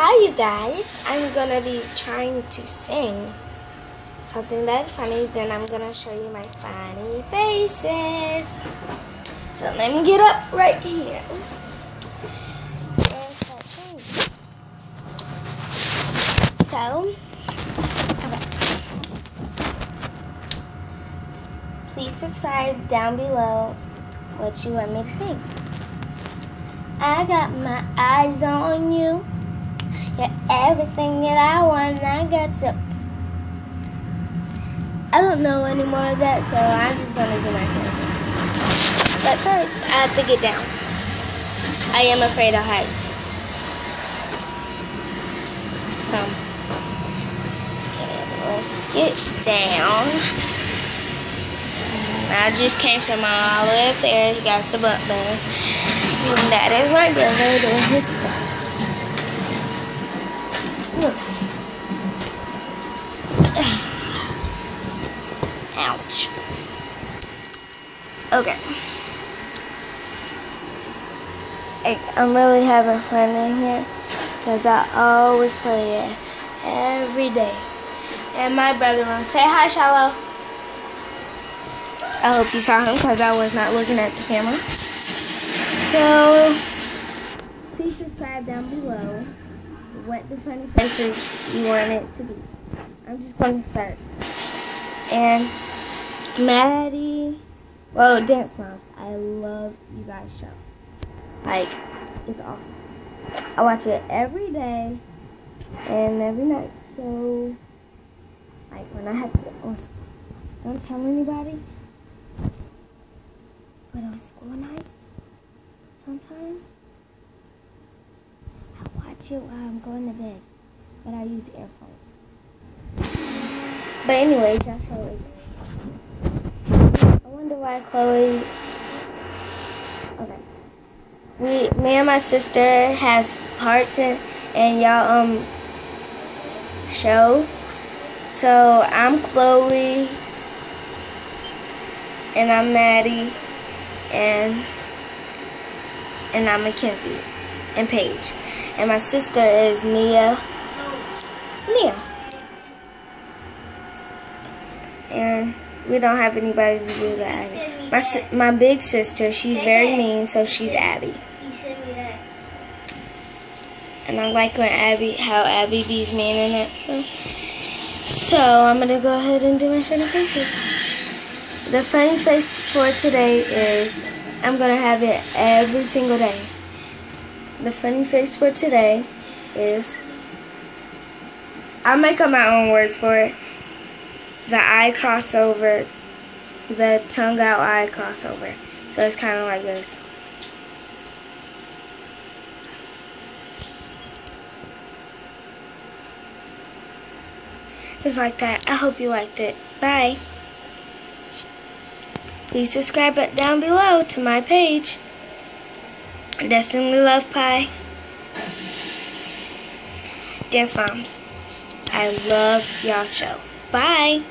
Hi, you guys. I'm gonna be trying to sing something that's funny. Then I'm gonna show you my funny faces. So let me get up right here. So, okay. Please subscribe down below what you want me to sing. I got my eyes on you. You're everything that I want. and I got to. I don't know any more of that, so I'm just gonna do my thing. But first, I have to get down. I am afraid of heights. So, okay, let's get down. I just came from all the way up there. He got the butt bed. And that is my brother doing his stuff. Ouch. Okay. I, I'm really having fun in here because I always play it every day. And my brother will say hi, Shallow. I hope you saw him because I was not looking at the camera. So, please subscribe down below what the funny faces you want it to be. I'm just going to start. And Maddie, well, Dance Moms, I love you guys' show. Like, it's awesome. I watch it every day and every night. So, like, when I have to, go on school, don't tell anybody, but on school I'm going to bed, but I use earphones. But anyway, that's how it is. I wonder why Chloe. Okay. We, me and my sister has parts in, in y'all um show. So I'm Chloe, and I'm Maddie, and and I'm Mackenzie and Paige. And my sister is Nia. Nia. And we don't have anybody to do that. My my big sister, she's very mean, so she's Abby. And I like when Abby, how Abby be's mean in it. So, I'm gonna go ahead and do my funny faces. The funny face for today is I'm going to have it every single day. The funny face for today is I'll make up my own words for it. The eye crossover, the tongue out eye crossover. So it's kind of like this. It's like that. I hope you liked it. Bye. Please subscribe down below to my page. Destinally Love Pie. Dance Moms. I love y'all show. Bye.